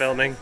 filming.